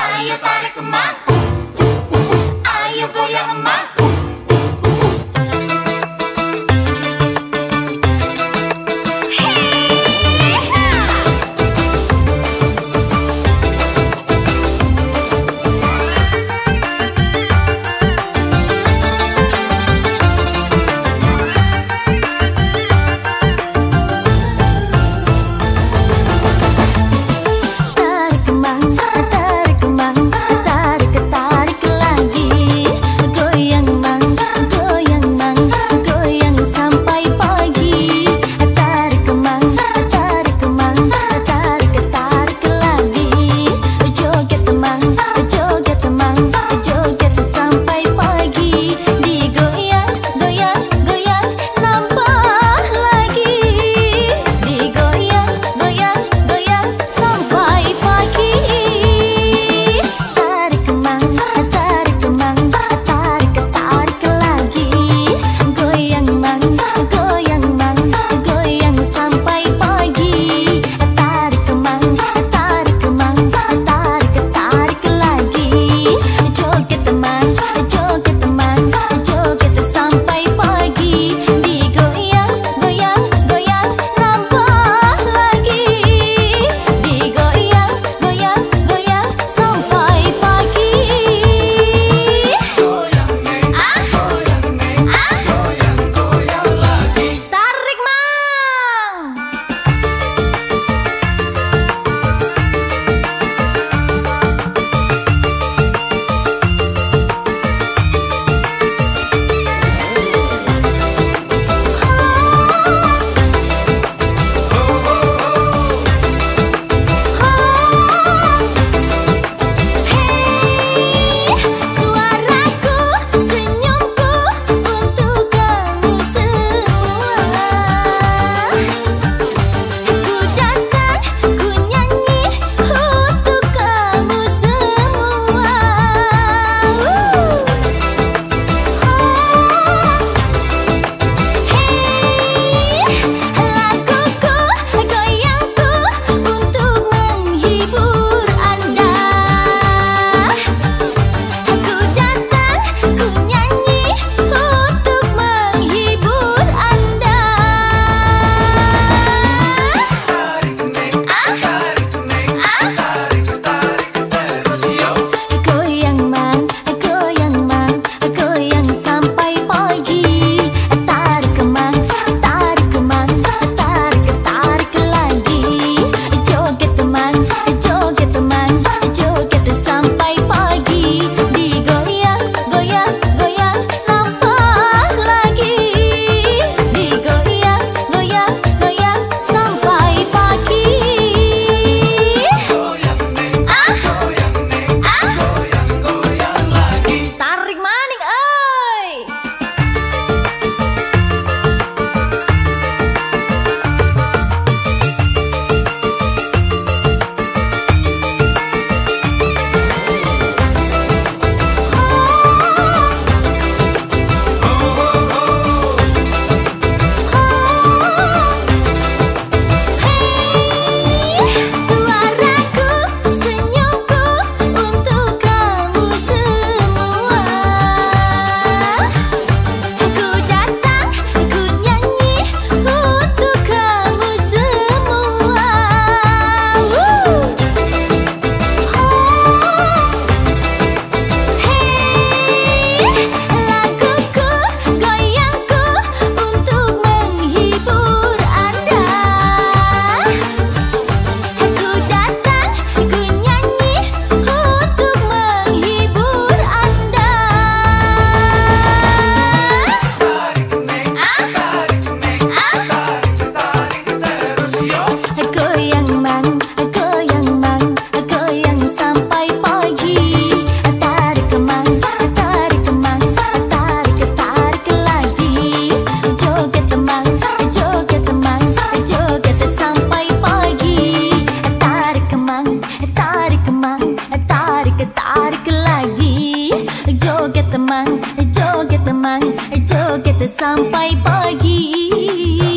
ஆய பறக்குமா joget teman, joget sampai pagi.